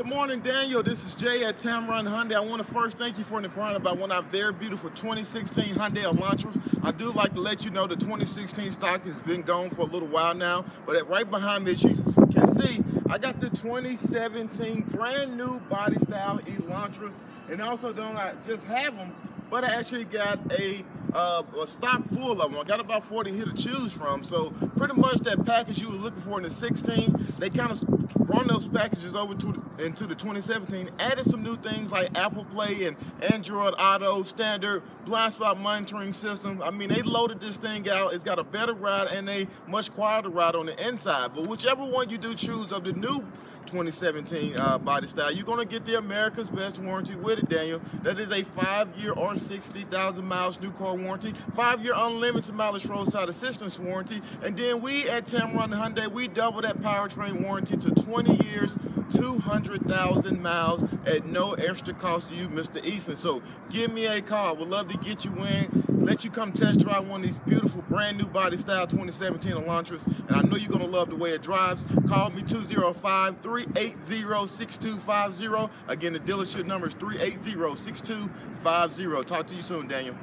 Good morning, Daniel. This is Jay at Tameron Hyundai. I want to first thank you for inquiring about one of very beautiful 2016 Hyundai Elantras. I do like to let you know the 2016 stock has been gone for a little while now, but right behind me, as you can see, I got the 2017 brand new body style Elantras, and also don't I just have them, but I actually got a uh, a stock full of them. I got about 40 here to choose from. So pretty much that package you were looking for in the 16, they kind of run those packages over to into the 2017, added some new things like Apple Play and Android Auto, standard blind spot monitoring system. I mean, they loaded this thing out. It's got a better ride and a much quieter ride on the inside. But whichever one you do choose of the new 2017 uh, body style, you're gonna get the America's Best warranty with it, Daniel. That is a five-year or 60,000 miles new car warranty, five-year unlimited mileage roadside assistance warranty, and then we at Tameron Hyundai, we double that powertrain warranty to 20 years, 200,000 miles at no extra cost to you, Mr. Easton. So give me a call. We'd love to get you in, let you come test drive one of these beautiful brand new body style 2017 Elantras. And I know you're gonna love the way it drives. Call me 205-380-6250. Again, the dealership number is 380-6250. Talk to you soon, Daniel.